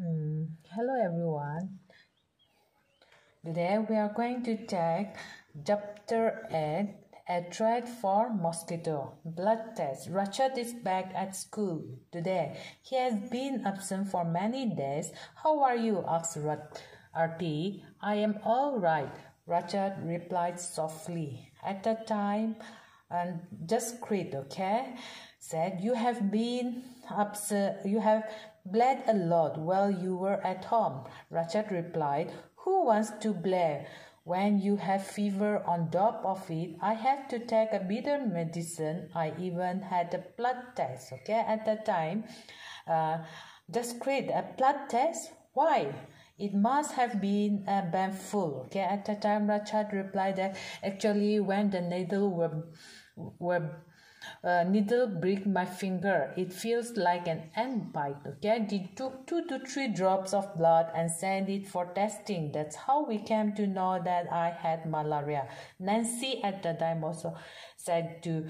Mm, hello everyone. Today we are going to take chapter 8 A Threat for Mosquito Blood Test. Rashid is back at school today. He has been absent for many days. How are you? asked Aarti. I am all right. Rashid replied softly. At the time, and Jaspreet, okay? Said you have been absent. You have bled a lot while you were at home. Rashid replied, Who wants to bled? When you have fever on top of it, I have to take a bitter medicine. I even had a blood test, okay, at the time. Uh, Jaspreet a blood test? Why? It must have been a bamful, okay? At the time, Rashid replied that actually when the needle were, were uh, needle break my finger. It feels like an ant bite. Okay, they took two to three drops of blood and sent it for testing. That's how we came to know that I had malaria. Nancy at the time also said to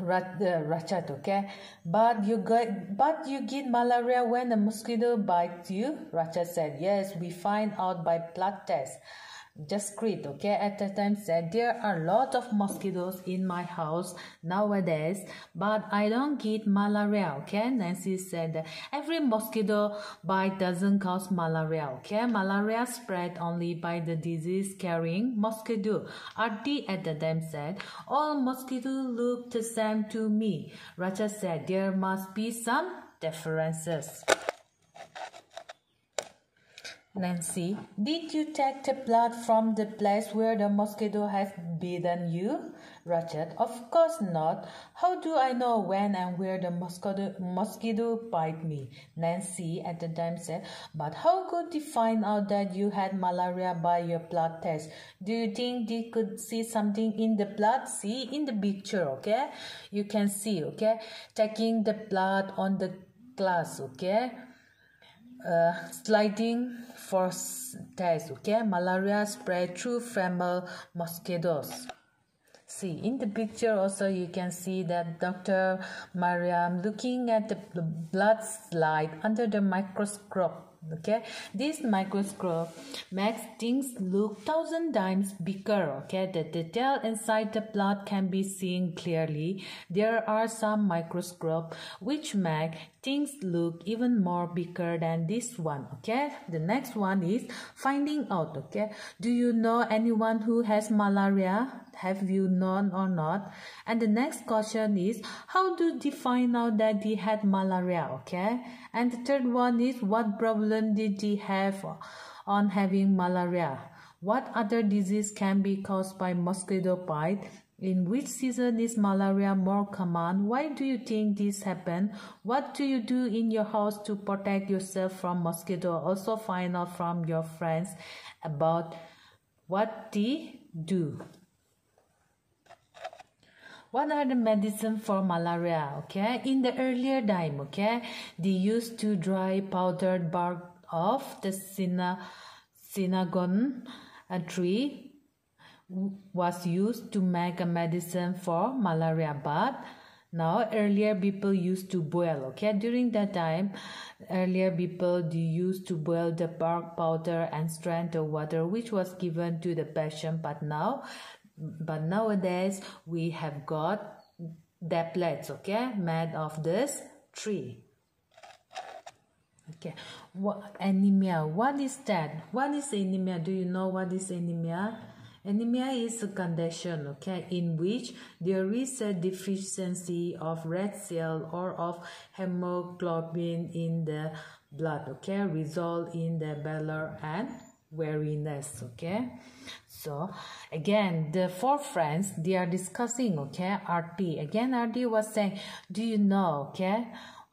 Rashid, okay? But you get but you get malaria when a mosquito bites you? Rashid said, Yes, we find out by blood test discreet okay? At the time said there are a lot of mosquitoes in my house nowadays but i don't get malaria okay? Nancy said every mosquito bite doesn't cause malaria okay? Malaria spread only by the disease carrying mosquito. Aarti at the time said all mosquitoes look the same to me. Racha said there must be some differences Nancy, did you take the blood from the place where the mosquito has bitten you? Rashid, of course not. How do I know when and where the mosquito, mosquito bite me? Nancy at the time said, but how could they find out that you had malaria by your blood test? Do you think they could see something in the blood? See in the picture, okay? You can see, okay? Taking the blood on the glass, okay? uh, sliding for test okay? Malaria spread through female mosquitoes. See in the picture also you can see that dr mariam looking at the blood slide under the microscope okay? This microscope makes things look thousand times bigger okay? The detail inside the blood can be seen clearly. There are some microscope which make things look even more bigger than this one okay? The next one is finding out okay? Do you know anyone who has malaria have you known or not and the next question is how do they find out that they had malaria okay and the third one is what problem did they have on having malaria what other disease can be caused by mosquito bite in which season is malaria more common? Why do you think this happened? What do you do in your house to protect yourself from mosquito? Also find out from your friends about what they do. What are the medicine for malaria? Okay, in the earlier time, okay, they used to dry powdered bark of the Cinchona uh, tree was used to make a medicine for malaria but now earlier people used to boil okay during that time earlier people used to boil the bark powder and strain the water which was given to the patient but now but nowadays we have got tablets okay? Made of this tree. Okay. What anemia. What is that? What is anemia? Do you know what is anemia? Anemia is a condition okay, in which there is a deficiency of red cell or of hemoglobin in the blood, okay, result in the pallor and weariness, okay. So, again, the four friends, they are discussing, okay, Aarti. Again, Aarti was saying, do you know, okay,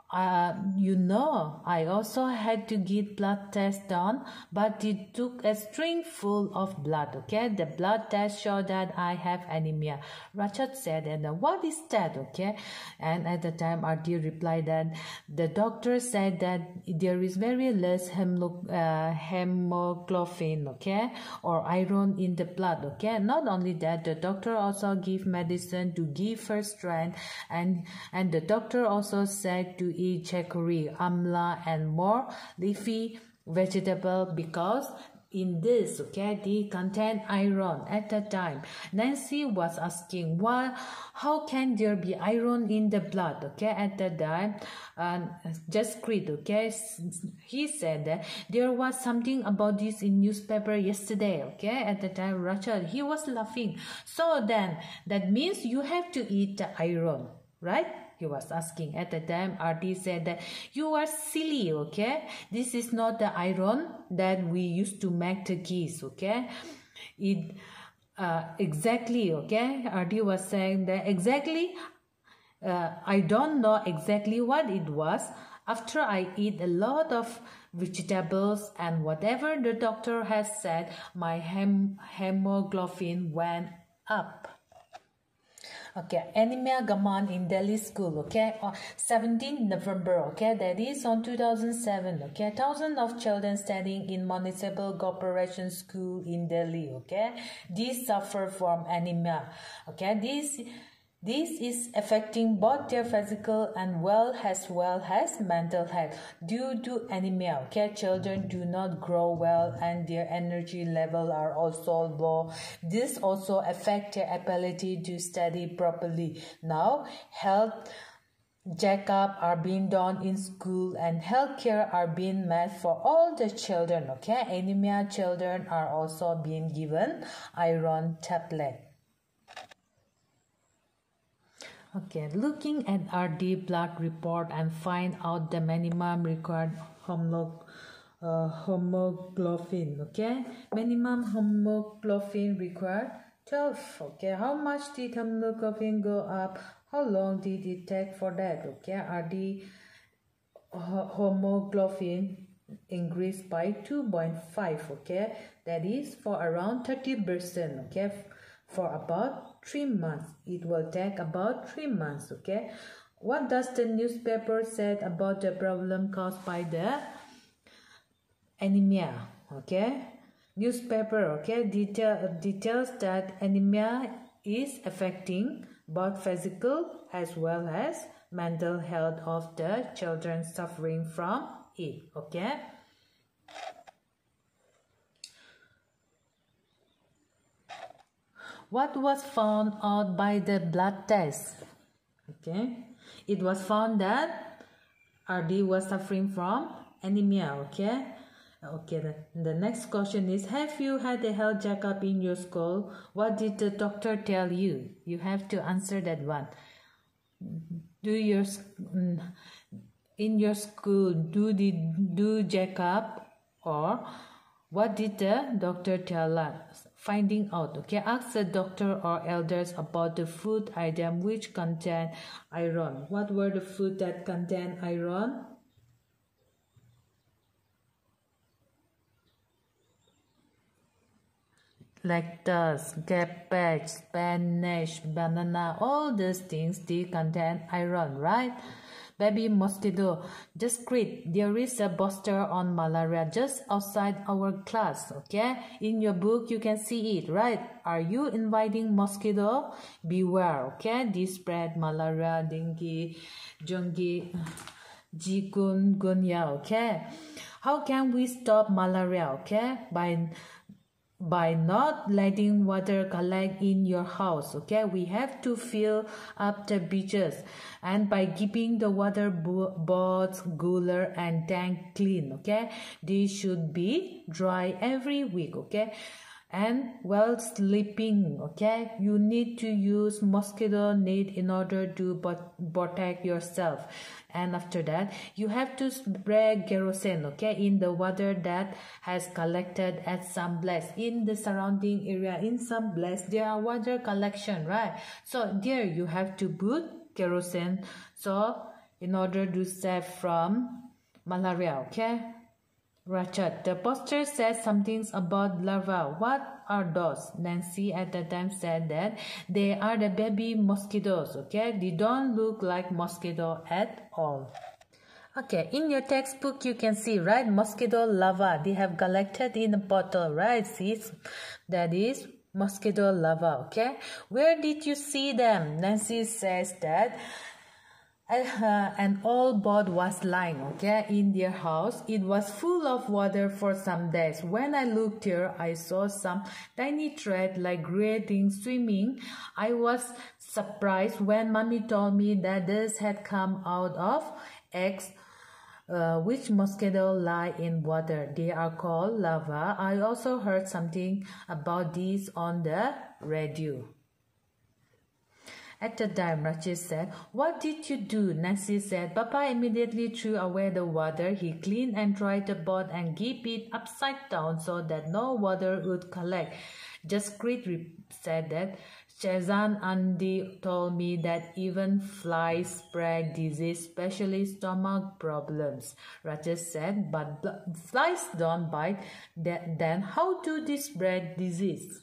uh, you know, I also had to get blood test done, but it took a string full of blood. Okay, the blood test showed that I have anemia. Rashid said, and what is that? Okay, and at the time, Aarti replied that the doctor said that there is very less hemo, uh, hemoglobin, okay, or iron in the blood. Okay, not only that, the doctor also gave medicine to give her strength, and and the doctor also said to eat chicory, amla, and more leafy vegetable because in this okay they contain iron at the time. Nancy was asking why how can there be iron in the blood okay at the time? And Jaspreet okay he said that there was something about this in newspaper yesterday okay at the time rachel he was laughing. So then that means you have to eat the iron right? He was asking at the time Aarti said that you are silly okay? This is not the iron that we used to make the keys okay? It uh, exactly okay? Aarti was saying that exactly uh, I don't know exactly what it was. After I eat a lot of vegetables and whatever the doctor has said my hem hemoglobin went up Okay, Anemia Gaman in Delhi school, okay, uh, on 17 November, okay, that is on 2007, okay, thousands of children studying in municipal corporation school in Delhi, okay, these suffer from anemia, okay, this this is affecting both their physical and well as well as mental health. Due to anemia, okay, children do not grow well and their energy level are also low. This also affect their ability to study properly. Now, health checkup are being done in school and healthcare are being met for all the children okay anemia children are also being given iron tablet Okay, looking at Aarti blood report and find out the minimum required homolog uh, hemoglobin. Okay, minimum hemoglobin required 12. Okay, how much did hemoglobin go up? How long did it take for that? Okay, Aarti hemoglobin increased by 2.5 okay that is for around 30 percent okay for about three months. It will take about three months okay? What does the newspaper said about the problem caused by the anemia okay? Newspaper okay detail details that anemia is affecting both physical as well as mental health of the children suffering from it okay What was found out by the blood test? Okay, it was found that Aarti was suffering from anemia. Okay, okay. The, the next question is: Have you had a health checkup in your school? What did the doctor tell you? You have to answer that one. Do your mm, in your school do the do checkup or what did the doctor tell us? Finding out okay? Ask the doctor or elders about the food item which contain iron. What were the food that contain iron? Lettuce, cabbage, spinach, banana, all these things they contain iron, right? Baby mosquito. Jaspreet. There is a poster on malaria just outside our class. Okay. In your book, you can see it, right? Are you inviting mosquito? Beware. Okay. This spread malaria, dengue, dengue, chikungunya. Okay. How can we stop malaria? Okay. By by not letting water collect in your house okay? We have to fill up the beaches. And by keeping the water boats cooler and tank clean okay? These should be dry every week okay and while sleeping okay? You need to use mosquito net in order to protect yourself. And after that you have to spray kerosene okay in the water that has collected at some place in the surrounding area in some place there are water collection right? So there you have to put kerosene so in order to save from malaria okay Rachel, the poster says some things about larvae. What are those? Nancy at the time said that they are the baby mosquitoes, okay? They don't look like mosquito at all. Okay, in your textbook you can see, right? Mosquito larvae. They have collected in a bottle, right? See, that is mosquito larvae, okay? Where did you see them? Nancy says that an old boat was lying okay in their house it was full of water for some days when i looked here i saw some tiny thread like gray things swimming i was surprised when mommy told me that this had come out of eggs uh, which mosquito lie in water. They are called larvae. I also heard something about these on the radio. At the time, Rajesh said, What did you do? Nancy said, Papa immediately threw away the water. He cleaned and dried the pot and kept it upside down so that no water would collect. Just Jaspreet said that Chazan Andy told me that even flies spread disease, especially stomach problems. Rajesh said, but flies don't bite. Then how do they spread disease?